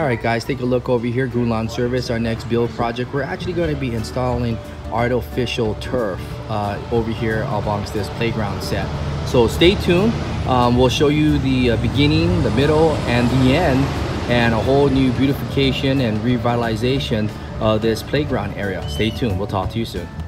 All right, guys, take a look over here. Goo Lawn Service, our next build project. We're actually going to be installing artificial turf uh, over here amongst this playground set. So stay tuned. Um, we'll show you the uh, beginning, the middle, and the end, and a whole new beautification and revitalization of this playground area. Stay tuned. We'll talk to you soon.